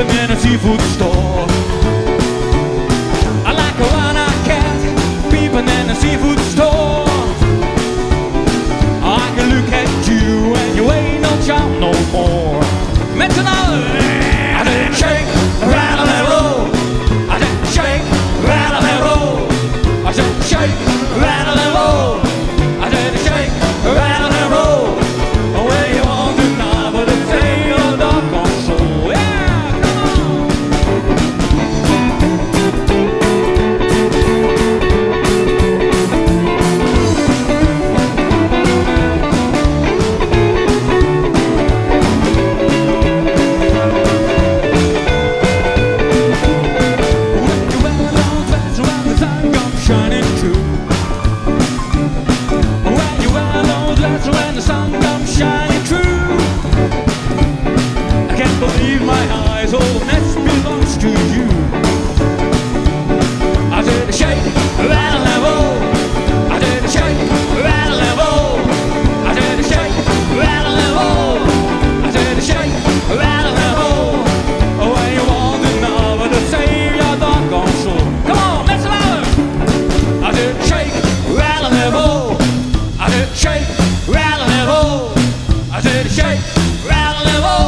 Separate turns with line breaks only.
open in a seafood store. rattling.